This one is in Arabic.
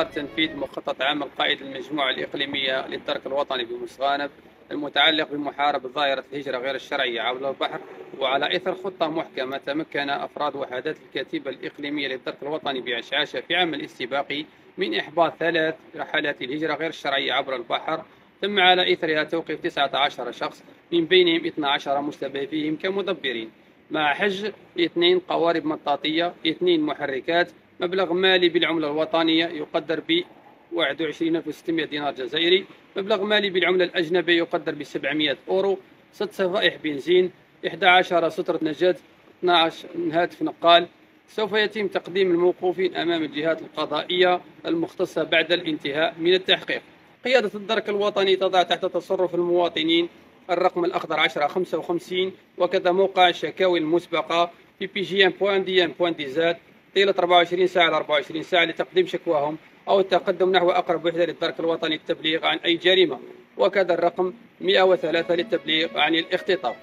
إطار تنفيذ مخطط عمل قائد المجموعة الإقليمية للترك الوطني بمسغانب المتعلق بمحاربة ظاهرة الهجرة غير الشرعية عبر البحر وعلى إثر خطة محكمة تمكن أفراد وحدات الكتيبة الإقليمية للترك الوطني بعشعاشة في عمل استباقي من إحباط ثلاث رحلات الهجرة غير الشرعية عبر البحر. ثم على إثرها توقيف 19 شخص من بينهم 12 مشتبه فيهم كمدبرين. مع حج اثنين قوارب مطاطية اثنين محركات مبلغ مالي بالعملة الوطنية يقدر ب 21600 دينار جزائري. مبلغ مالي بالعملة الأجنبية يقدر ب 700 أورو. ست صفائح بنزين 11 سترة نجاة 12 هاتف نقال. سوف يتم تقديم الموقوفين أمام الجهات القضائية المختصة بعد الانتهاء من التحقيق. قيادة الدرك الوطني تضع تحت تصرف المواطنين الرقم الأخضر 1055 وكذا موقع الشكاوي المسبقة في بي جي ام بوان دي ام بوان دي زاد طيلة 24 ساعة ل 24 ساعة لتقديم شكواهم أو التقدم نحو أقرب وحدة للدرك الوطني للتبليغ عن أي جريمة. وكذا الرقم 103 للتبليغ عن الاختطاف.